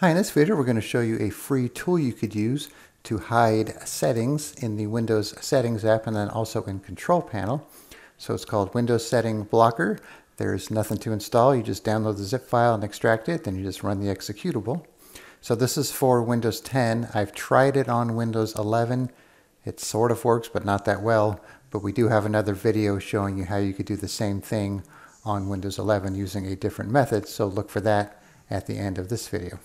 Hi, in this video we're going to show you a free tool you could use to hide settings in the Windows Settings app and then also in Control Panel. So it's called Windows Setting Blocker. There's nothing to install. You just download the zip file and extract it, then you just run the executable. So this is for Windows 10. I've tried it on Windows 11. It sort of works, but not that well. But we do have another video showing you how you could do the same thing on Windows 11 using a different method. So look for that at the end of this video.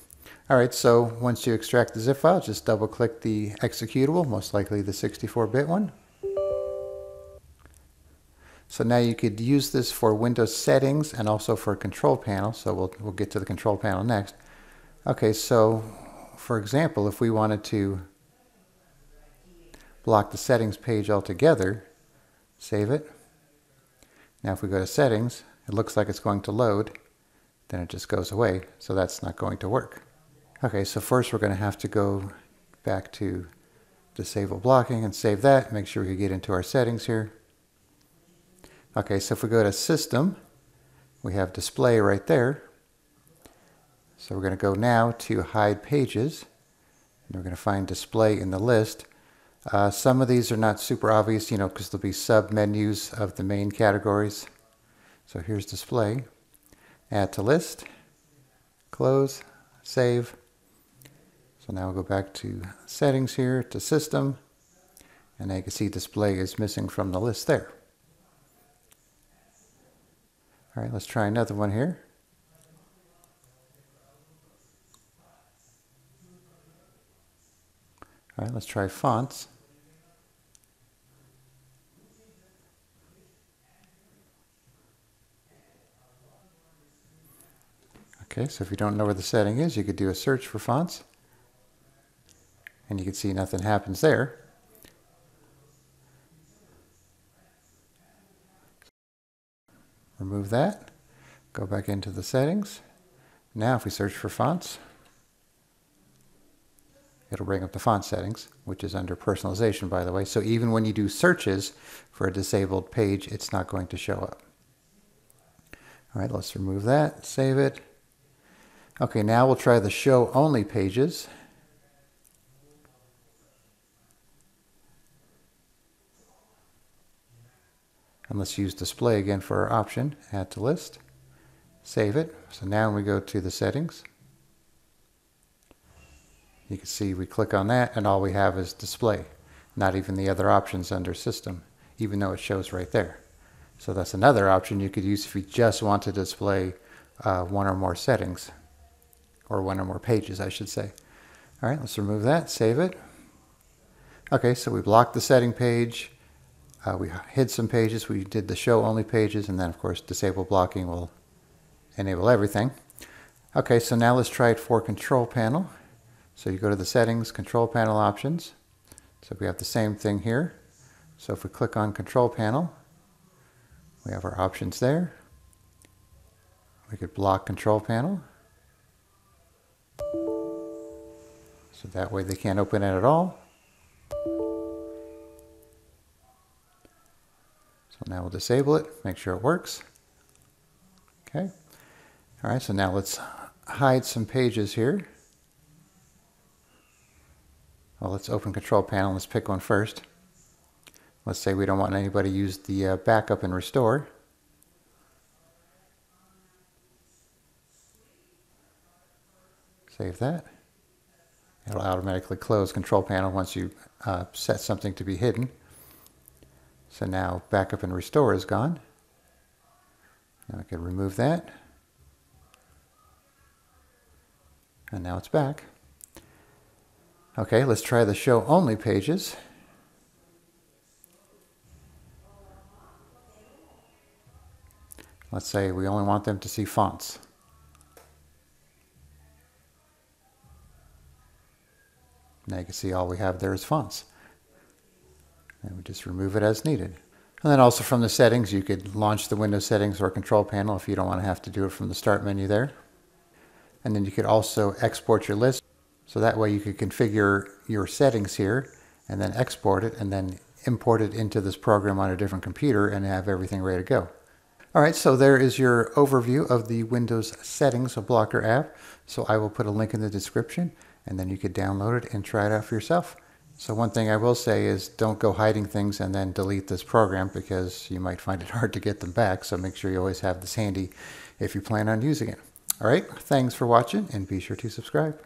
Alright, so once you extract the zip file, just double click the executable, most likely the 64-bit one. So now you could use this for Windows settings and also for control panel, so we'll, we'll get to the control panel next. Okay, so for example, if we wanted to block the settings page altogether, save it. Now if we go to settings, it looks like it's going to load, then it just goes away, so that's not going to work. Okay, so first we're going to have to go back to disable blocking and save that. Make sure we get into our settings here. Okay, so if we go to system, we have display right there. So we're going to go now to hide pages. And we're going to find display in the list. Uh, some of these are not super obvious, you know, because there'll be sub menus of the main categories. So here's display. Add to list. Close. Save. Now we'll go back to settings here to system and you can see display is missing from the list there. All right, let's try another one here. All right, let's try fonts. Okay, so if you don't know where the setting is, you could do a search for fonts and you can see nothing happens there. Remove that, go back into the settings. Now if we search for fonts, it'll bring up the font settings, which is under personalization by the way. So even when you do searches for a disabled page, it's not going to show up. All right, let's remove that, save it. Okay, now we'll try the show only pages. And let's use display again for our option. Add to list. Save it. So now we go to the settings. You can see we click on that and all we have is display. Not even the other options under system, even though it shows right there. So that's another option you could use if you just want to display uh, one or more settings. Or one or more pages, I should say. All right, let's remove that, save it. Okay, so we blocked the setting page. Uh, we hid some pages. We did the show only pages, and then of course disable blocking will enable everything. Okay, so now let's try it for control panel. So you go to the settings, control panel options. So we have the same thing here. So if we click on control panel, we have our options there. We could block control panel. So that way they can't open it at all. So now we'll disable it, make sure it works. Okay. All right, so now let's hide some pages here. Well, let's open control panel. Let's pick one first. Let's say we don't want anybody to use the uh, backup and restore. Save that. It'll automatically close control panel once you uh, set something to be hidden. So now backup and restore is gone. Now I can remove that. And now it's back. Okay, let's try the show only pages. Let's say we only want them to see fonts. Now you can see all we have there is fonts. And we just remove it as needed. And then also from the settings, you could launch the Windows settings or control panel if you don't want to have to do it from the start menu there. And then you could also export your list. So that way you could configure your settings here and then export it and then import it into this program on a different computer and have everything ready to go. All right, so there is your overview of the Windows settings of Blocker app. So I will put a link in the description and then you could download it and try it out for yourself. So one thing I will say is don't go hiding things and then delete this program because you might find it hard to get them back. So make sure you always have this handy if you plan on using it. All right, thanks for watching and be sure to subscribe.